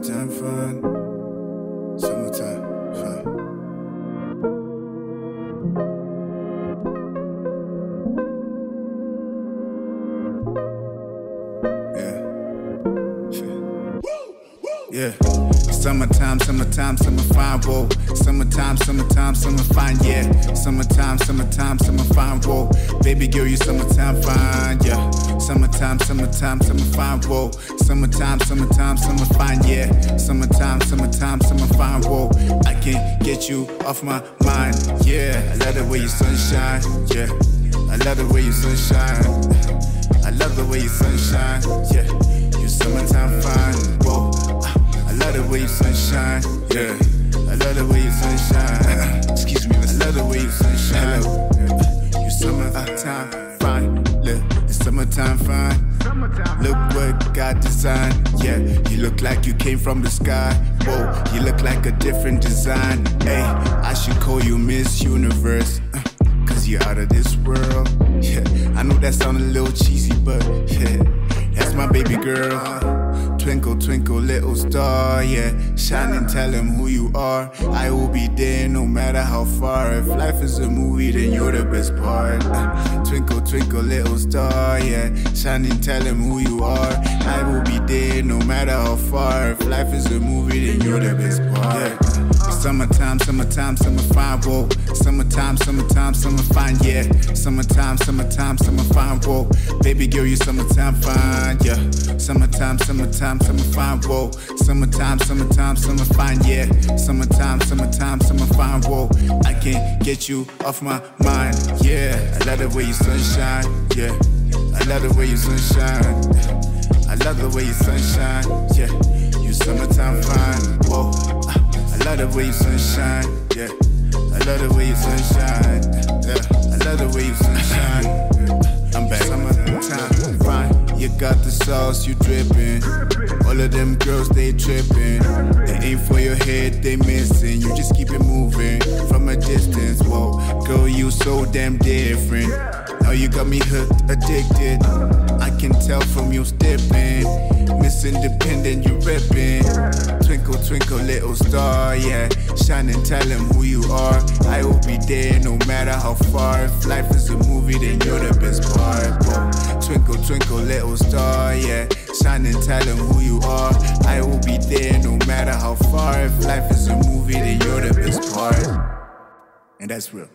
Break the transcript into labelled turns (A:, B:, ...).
A: Summertime fun. Summertime fun. Yeah. Yeah. Summertime, summertime, summer fine, whoa. Summertime, summertime, summer fine, yeah. Summertime, summertime, summer fine, whoa. Baby girl, you summertime fine, yeah. Summertime, summertime, summer fine, whoa. Summertime, summertime, summer fine, yeah. Summertime, summertime, summer fine, whoa. I can't get you off my mind, yeah. I love the way you sunshine, yeah. I love the way you sunshine. I love the way you sunshine, yeah. You summertime fine, whoa. I love the way you sunshine, yeah. I love the way you sunshine. Excuse me, I love the way you sunshine. You summertime fine, summertime fine. Look what God designed, yeah. You look like you came from the sky. Whoa, you look like a different design. Hey, I should call you Miss Universe. uh, Cause you're out of this world. Yeah, I know that sounded a little cheesy, but yeah, that's my baby girl. Twinkle, twinkle, little star, yeah. Shine and tell him who you are. I will be there no matter how far. If life is a movie, then you're the best part. Uh, twinkle, twinkle, little star, yeah. Shine and tell him who you are. I will be there no matter how far. If life is a movie, then you're the best part. Yeah. Summertime, summertime, summer fine, whoa. Summertime, summertime, summer fine, yeah. Summertime, summertime, summer fine, whoa. Baby girl, you summertime fine, yeah. Summertime, summertime, summer fine, whoa. Summertime, summertime, summer fine, yeah. Summertime, summertime, summer fine, whoa. I can't get you off my mind, yeah. I love the way you sunshine, yeah. I love the way you sunshine. I love the way you sunshine, yeah. Love the way you sunshine, yeah. I love the way you sunshine, yeah. I love the way you sunshine. I'm back. Summertime, fine. You got the sauce, you dripping. All of them girls, they tripping. They aim for your head, they missing. You just keep it moving from a distance. Whoa, girl, you so damn different. Now you got me hooked, addicted. I can tell from you stepping. Independent, you reppin'. Twinkle, twinkle, little star, yeah. Shine and tell him who you are. I will be there no matter how far. If life is a movie, then you're the best part. Whoa. Twinkle, twinkle, little star, yeah. Shine and tell him who you are. I will be there no matter how far. If life is a movie, then you're the best part. And that's real.